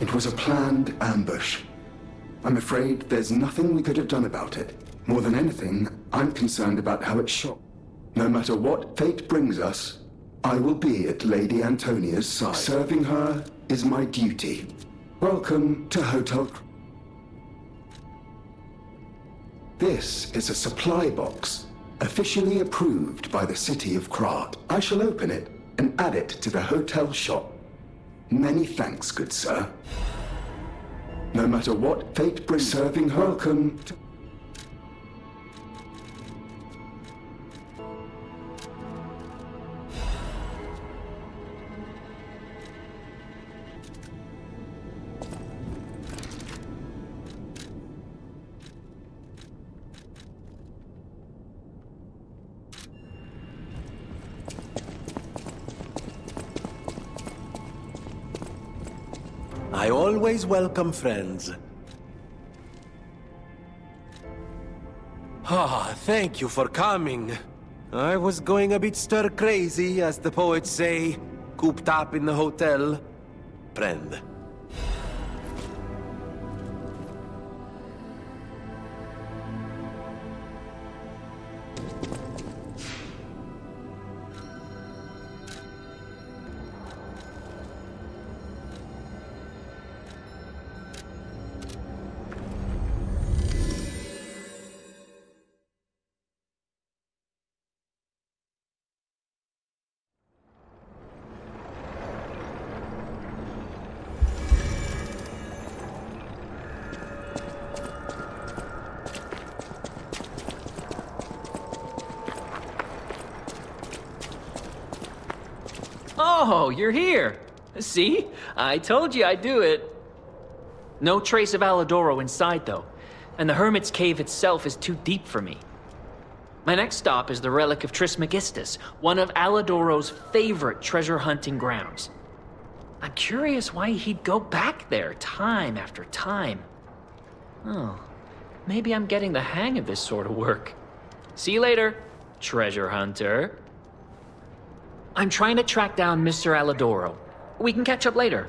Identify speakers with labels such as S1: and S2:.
S1: It was a planned ambush. I'm afraid there's nothing we could have done about it. More than anything, I'm concerned about how it shot. No matter what fate brings us, I will be at Lady Antonia's side. Serving her is my duty. Welcome to Hotel. This is a supply box, officially approved by the city of Krat. I shall open it and add it to the hotel shop. Many thanks, good sir. No matter what fate brings, serving her. Welcome to.
S2: I always welcome friends. Ah, thank you for coming. I was going a bit stir crazy, as the poets say, cooped up in the hotel. Friend.
S3: Oh, you're here. See? I told you I'd do it. No trace of Alidoro inside, though, and the Hermit's Cave itself is too deep for me. My next stop is the Relic of Trismegistus, one of Alidoro's favorite treasure hunting grounds. I'm curious why he'd go back there time after time. Oh, maybe I'm getting the hang of this sort of work. See you later, treasure hunter. I'm trying to track down Mr. Alidoro. We can catch up later.